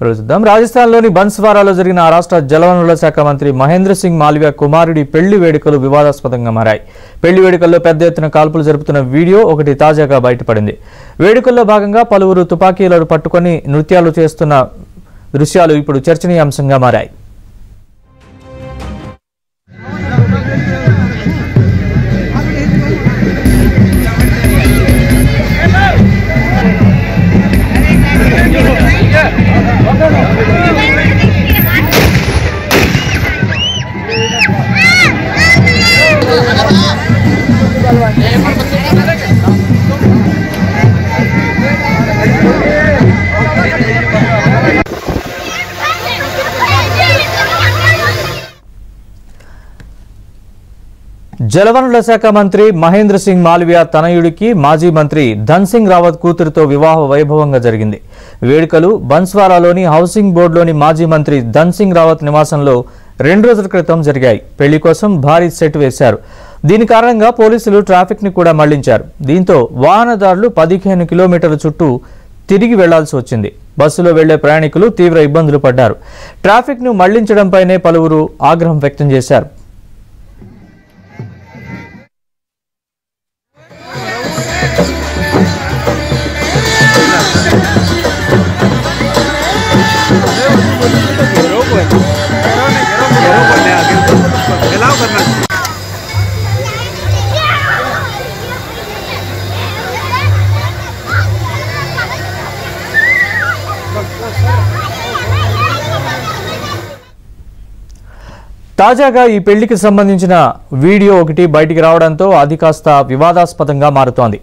చూద్దాం రాజస్థాన్లోని బన్స్వారాలో జరిగిన ఆ రాష్ట్ర జలవనరుల శాఖ మంత్రి మహేంద్ర సింగ్ మాల్వియా కుమారుడి పెళ్ళి వేడుకలు వివాదాస్పదంగా మారాయి. పెళ్ళి వేడుకల్లో పెద్ద ఎత్తున కాల్పులు జరుపుతున్న వీడియో ఒకటి తాజాగా బయటపడింది. వేడుకల్లో భాగంగా పలువురు తుపాకీలను పట్టుకొని నృత్యాలు చేస్తున్న దృశ్యాలు ఇప్పుడు చర్చనీయాంశంగా మారాయి. జలవనరుల శాఖ మంత్రి మహేంద్ర సింగ్ మాల్వియా తనయుడికి మాజీ మంత్రి ధన్ సింగ్ రావత్ కూతురితో వివాహ వైభవంగా జరిగింది. వేడుకలు బన్స్వారాలోని హౌసింగ్ బోర్డులోని మాజీ మంత్రి ధన్ సింగ్ రావత్ నివాసంలో రెండు రోజుల క్రితం జరిగాయి. పెళ్ళి కోసం భారీ సెట్ వేశారు. దీని కారణంగా పోలీసులు ట్రాఫిక్ని కూడా మళ్ళించారు. దీంతో వాహనదారులు పదిహేను కిలోమీటర్ల చుట్టూ తిరిగి వెళ్ళాల్సి వచ్చింది. బస్సులో వెళ్ళే ప్రయాణికులు తీవ్ర ఇబ్బందులు పడ్డారు. ట్రాఫిక్ను మళ్ళించడంపైనే పలువురు ఆగ్రహం వ్యక్తం చేశారు. తాజాగా ఈ పెళ్ళికి సంబంధించిన వీడియో ఒకటి బయటికి రావడంతో అది కాస్త వివాదాస్పదంగా మారుతోంది.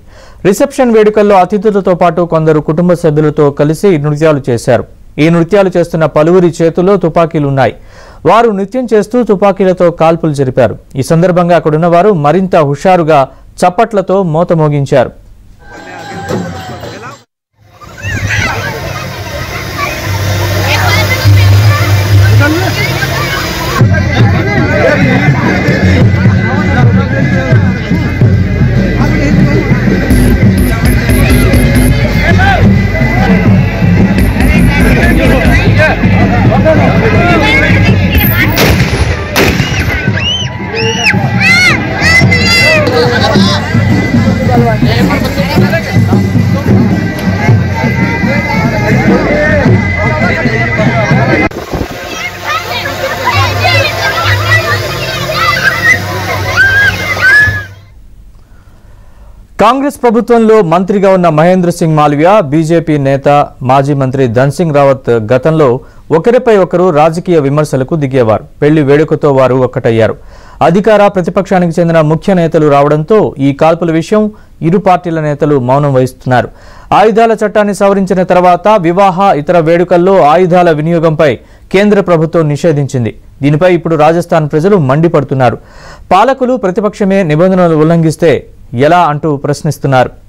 రిసెప్షన్ వేడుకల్లో అతిథులతో పాటు కొందరు కుటుంబ సభ్యులతో కలిసి నృత్యాలు చేశారు. ఈ నృత్యాలు చేస్తున్న పలువురి చేతుల్లో తుపాకీలున్నాయి. వారు నృత్యం చేస్తూ తుపాకీలతో కాల్పులు జరిపారు. ఈ సందర్భంగా అక్కడున్న వారు మరింత హుషారుగా చప్పట్లతో మోత మోగించారు కాంగ్రెస్ ప్రభుత్వంలో మంత్రిగా ఉన్న మహేంద్ర సింగ్ మాల్వియా బీజేపీ నేత మాజీ మంత్రి ధన్సింగ్ రావత్ గతంలో ఒకరిపై ఒకరు రాజకీయ విమర్శలకు దిగేవారు. పెళ్ళి వేడుకతో వారు ఒక్కటయ్యారు. అధికార ప్రతిపక్షానికి చెందిన ముఖ్య నేతలు రావడంతో ఈ కాల్పుల విషయం ఇరు పార్టీల నేతలు మౌనం వహిస్తున్నారు. ఆయుధాల చట్టాన్ని సవరించిన తర్వాత వివాహ ఇతర వేడుకల్లో ఆయుధాల వినియోగంపై కేంద్ర ప్రభుత్వం నిషేధించింది. దీనిపై ఇప్పుడు రాజస్థాన్ ప్రజలు మండిపడుతున్నారు. పాలకులు ప్రతిపక్షమే నిబంధనలు ఉల్లంఘిస్తే ఎలా అంటూ ప్రశ్నిస్తున్నారు.